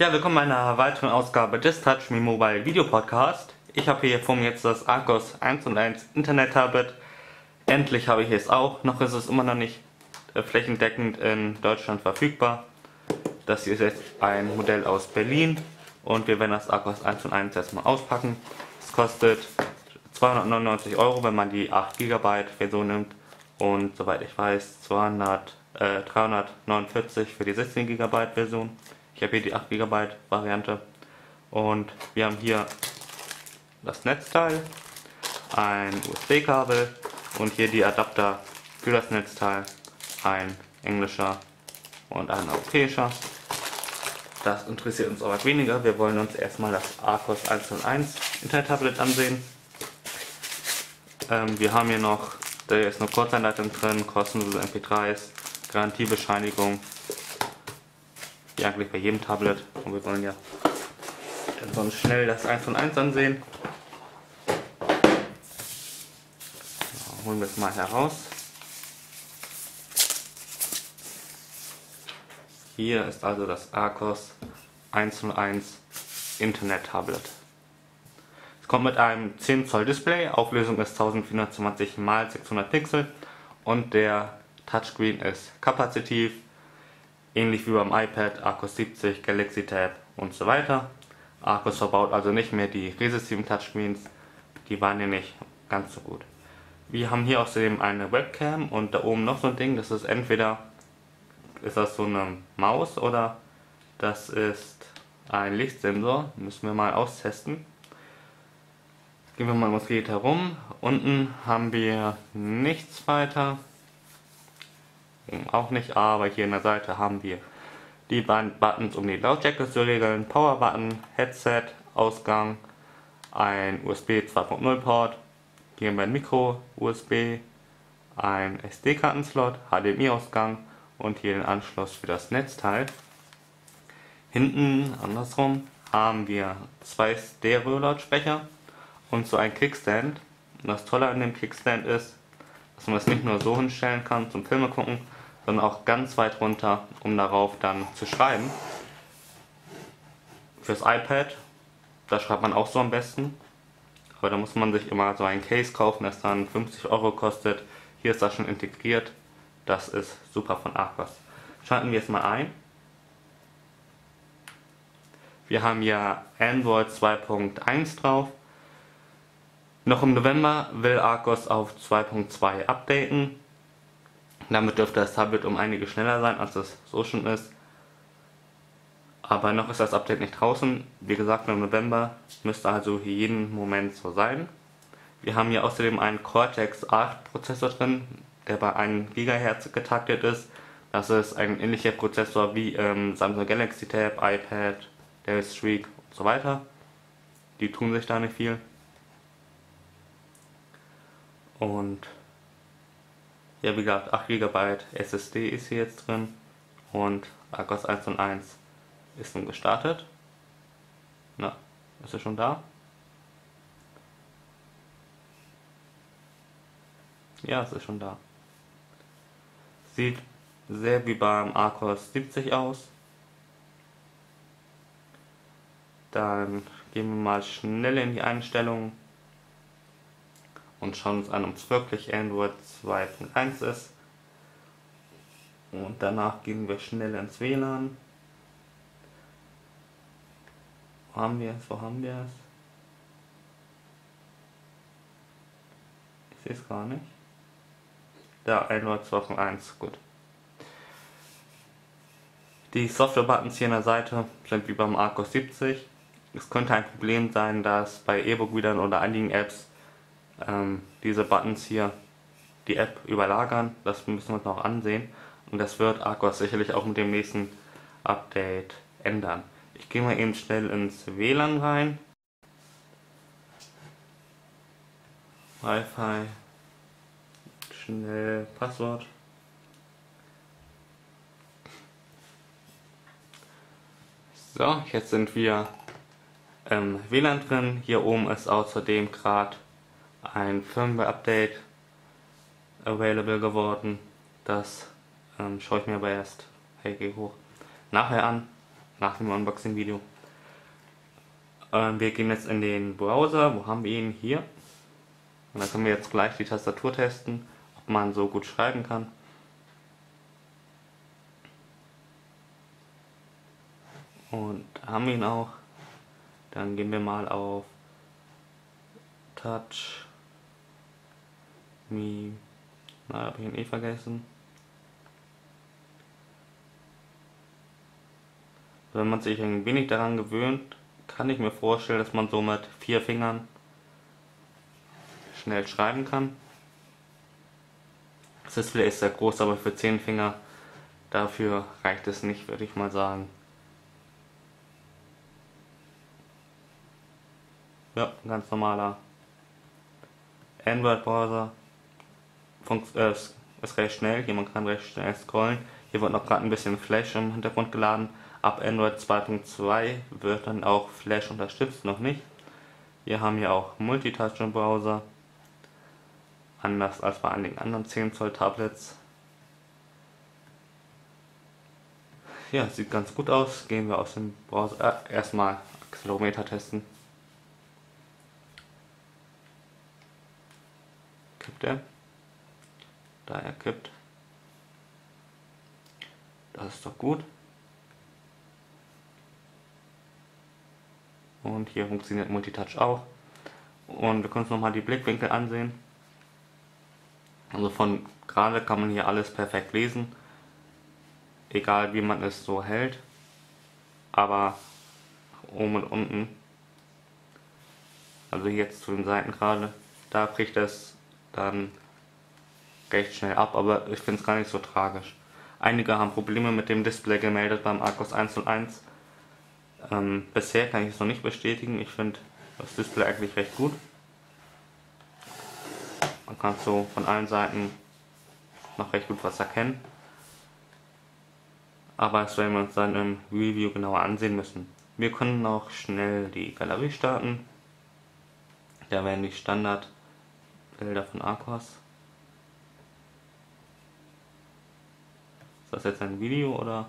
Ja, willkommen bei einer weiteren Ausgabe des Touch Me Mobile Video Podcast. Ich habe hier vor mir jetzt das Arcos 1 und 1 Internet Tablet. Endlich habe ich es auch. Noch ist es immer noch nicht äh, flächendeckend in Deutschland verfügbar. Das hier ist jetzt ein Modell aus Berlin und wir werden das Arcos 1 und 1 erstmal auspacken. Es kostet 299 Euro, wenn man die 8 GB Version nimmt und soweit ich weiß 200, äh, 349 für die 16 GB Version. Ich habe hier die 8 GB Variante und wir haben hier das Netzteil, ein USB-Kabel und hier die Adapter für das Netzteil, ein englischer und ein europäischer. Das interessiert uns aber weniger. Wir wollen uns erstmal das Arcos 101 Internet-Tablet ansehen. Ähm, wir haben hier noch, da ist eine Kurzeinleitung drin, kostenlose MP3s, Garantiebescheinigung, wie eigentlich bei jedem Tablet. Und wir wollen ja sonst schnell das 1 von 1 ansehen. So, holen wir es mal heraus. Hier ist also das Arcos 101 Internet Tablet. Es kommt mit einem 10 Zoll Display, Auflösung ist 1420 x 600 Pixel und der Touchscreen ist kapazitiv, ähnlich wie beim iPad, Arcos 70, Galaxy Tab und so weiter. Arcos verbaut also nicht mehr die resistiven Touchscreens, die waren ja nicht ganz so gut. Wir haben hier außerdem eine Webcam und da oben noch so ein Ding, das ist entweder ist das so eine Maus oder das ist ein Lichtsensor, müssen wir mal austesten. Gehen wir mal ums Gerät herum. Unten haben wir nichts weiter. Auch nicht, aber hier in der Seite haben wir die beiden Buttons, um die Lautstärke zu regeln, Power Button, Headset, Ausgang, ein USB 2.0 Port, hier mein Mikro, USB, ein SD-Kartenslot, HDMI-Ausgang und hier den Anschluss für das Netzteil. Hinten, andersrum, haben wir zwei Stereo-Lautsprecher und so ein Kickstand. Und das Tolle an dem Kickstand ist, dass man es nicht nur so hinstellen kann zum Filme gucken, sondern auch ganz weit runter, um darauf dann zu schreiben. Fürs iPad, da schreibt man auch so am besten. Aber da muss man sich immer so ein Case kaufen, das dann 50 Euro kostet. Hier ist das schon integriert. Das ist super von Arcos. Schalten wir es mal ein. Wir haben ja Android 2.1 drauf. Noch im November will Arcos auf 2.2 updaten. Damit dürfte das Tablet um einige schneller sein, als es so schon ist. Aber noch ist das Update nicht draußen. Wie gesagt, im November müsste also jeden Moment so sein. Wir haben hier außerdem einen Cortex 8 Prozessor drin, der bei 1 GHz getaktet ist. Das ist ein ähnlicher Prozessor wie ähm, Samsung Galaxy Tab, iPad, Dell Streak und so weiter. Die tun sich da nicht viel. Und ja, wie gesagt, 8 GB SSD ist hier jetzt drin und Argos 1 und 1 ist nun gestartet. Na, ist er schon da? Ja, es ist schon da. Sieht sehr wie beim Arcos 70 aus. Dann gehen wir mal schnell in die Einstellungen und schauen uns an, ob es wirklich Android 2.1 ist. Und danach gehen wir schnell ins WLAN. Wo haben wir es? Wo haben wir es? Ich sehe es gar nicht. Da, Android 2.1, gut. Die Software-Buttons hier an der Seite sind wie beim Arcos 70. Es könnte ein Problem sein, dass bei E-Book-Readern oder einigen Apps ähm, diese Buttons hier die App überlagern. Das müssen wir uns noch ansehen. Und das wird Arcos sicherlich auch mit dem nächsten Update ändern. Ich gehe mal eben schnell ins WLAN rein. Wi-Fi. Schnell Passwort. So, jetzt sind wir im WLAN drin. Hier oben ist außerdem gerade ein Firmware-Update available geworden. Das ähm, schaue ich mir aber erst, hey, hoch, nachher an. nach dem Unboxing-Video. Ähm, wir gehen jetzt in den Browser. Wo haben wir ihn? Hier. Und dann können wir jetzt gleich die Tastatur testen, ob man so gut schreiben kann. Und haben wir ihn auch. Dann gehen wir mal auf Touch Me. Na, habe ich ihn eh vergessen. Wenn man sich ein wenig daran gewöhnt, kann ich mir vorstellen, dass man so mit vier Fingern schnell schreiben kann. Das ist vielleicht sehr groß, aber für zehn Finger dafür reicht es nicht, würde ich mal sagen. Ja, ganz normaler Android-Browser. Äh, ist recht schnell, hier man kann recht schnell scrollen. Hier wird noch gerade ein bisschen Flash im Hintergrund geladen. Ab Android 2.2 wird dann auch Flash unterstützt, noch nicht. Wir haben hier auch Multitouch im Browser. Anders als bei einigen anderen 10 Zoll Tablets. Ja, sieht ganz gut aus. Gehen wir aus dem Browser. Äh, erstmal Accelerometer testen. Kippt er? Da er kippt. Das ist doch gut. Und hier funktioniert Multitouch auch. Und wir können uns nochmal die Blickwinkel ansehen. Also von gerade kann man hier alles perfekt lesen. Egal wie man es so hält. Aber oben und unten. Also jetzt zu den Seiten gerade. Da bricht es dann recht schnell ab, aber ich finde es gar nicht so tragisch. Einige haben Probleme mit dem Display gemeldet beim Arcos 101. Ähm, bisher kann ich es noch nicht bestätigen. Ich finde das Display eigentlich recht gut. Man kann so von allen Seiten noch recht gut was erkennen. Aber das werden wir uns dann im Review genauer ansehen müssen. Wir können auch schnell die Galerie starten. Da werden die Standardbilder von Arcos. Ist das jetzt ein Video oder?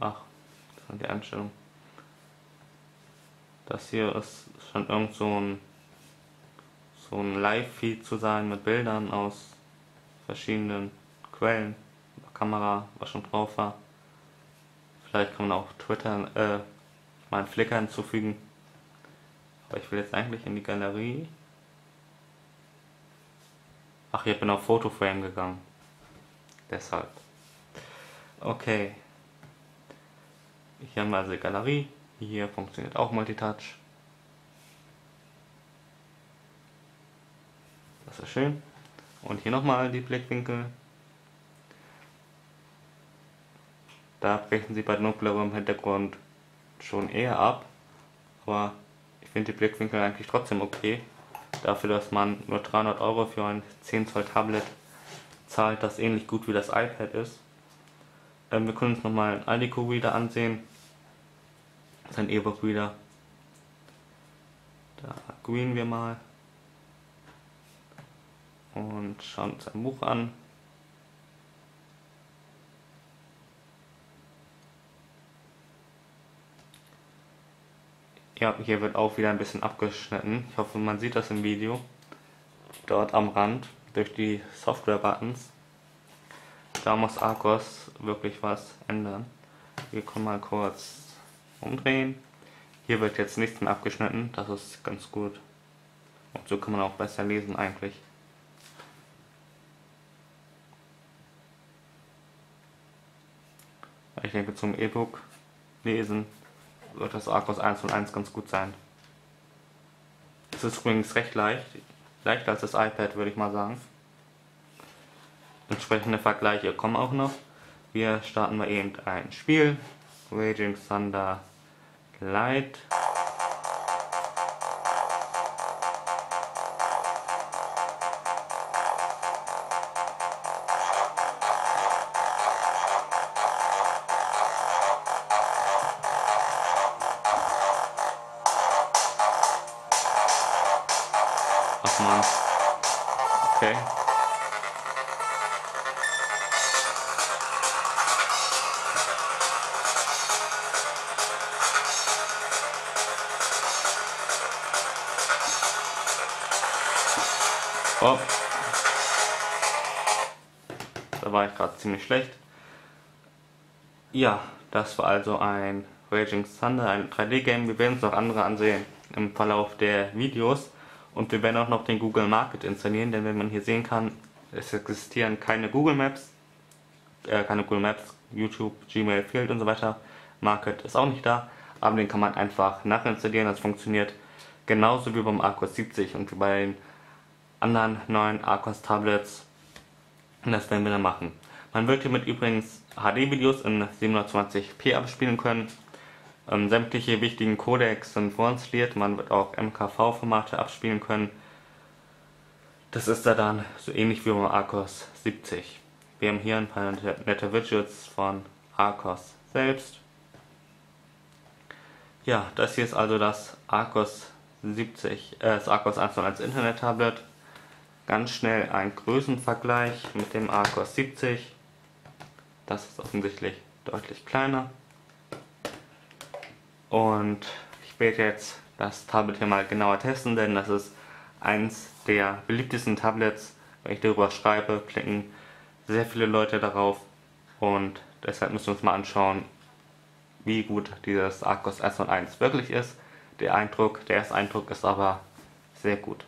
Ach, das war die Einstellung. Das hier ist schon irgend so ein, so ein Live-Feed zu sein mit Bildern aus verschiedenen Quellen, Kamera, was schon drauf war. Vielleicht kann man auch Twitter, äh, mal Flickr hinzufügen. Aber ich will jetzt eigentlich in die Galerie. Ach, ich bin auf Photoframe gegangen. Deshalb. Okay. Hier haben wir also die Galerie. Hier funktioniert auch Multitouch. Das ist schön. Und hier nochmal die Blickwinkel. Da brechen sie bei dunklerem Hintergrund schon eher ab. Aber ich finde die Blickwinkel eigentlich trotzdem okay. Dafür, dass man nur 300 Euro für ein 10 Zoll Tablet zahlt, das ähnlich gut wie das iPad ist. Ähm, wir können uns nochmal einen Aldico Reader ansehen. Das ist ein E-Book Reader. Da green wir mal. Und schauen uns ein Buch an. Ja, hier wird auch wieder ein bisschen abgeschnitten. Ich hoffe, man sieht das im Video. Dort am Rand durch die Software-Buttons da muss Arcos wirklich was ändern. Wir können mal kurz umdrehen. Hier wird jetzt nichts mehr abgeschnitten, das ist ganz gut. Und so kann man auch besser lesen eigentlich. Ich denke zum E-Book lesen wird das Arcos 1 und 1 ganz gut sein. Es ist übrigens recht leicht, leichter als das iPad würde ich mal sagen. Entsprechende Vergleiche kommen auch noch. Wir starten mal eben ein Spiel. Raging Thunder Light. Ach man. Okay. Oh. Da war ich gerade ziemlich schlecht. Ja, das war also ein Raging Thunder, ein 3D-Game. Wir werden uns noch andere ansehen im Verlauf der Videos. Und wir werden auch noch den Google Market installieren, denn wenn man hier sehen kann, es existieren keine Google Maps, äh, keine Google Maps, YouTube, Gmail fehlt und so weiter. Market ist auch nicht da, aber den kann man einfach nachinstallieren. Das funktioniert genauso wie beim Arcos 70 und wie bei den anderen neuen Arcos Tablets. Und das werden wir dann machen. Man wird hiermit übrigens HD-Videos in 720p abspielen können. Ähm, sämtliche wichtigen Codecs sind vorinstalliert. Man wird auch MKV-Formate abspielen können. Das ist da dann so ähnlich wie beim Arcos 70. Wir haben hier ein paar nette Widgets von Arcos selbst. Ja, das hier ist also das Arcos 70, äh, das Arcos 101 Internet Tablet. Ganz schnell ein Größenvergleich mit dem Arcos 70. Das ist offensichtlich deutlich kleiner. Und ich werde jetzt das Tablet hier mal genauer testen, denn das ist eins der beliebtesten Tablets. Wenn ich darüber schreibe, klicken sehr viele Leute darauf und deshalb müssen wir uns mal anschauen, wie gut dieses Arcos S1 wirklich ist. Der Eindruck, der erste Eindruck ist aber sehr gut.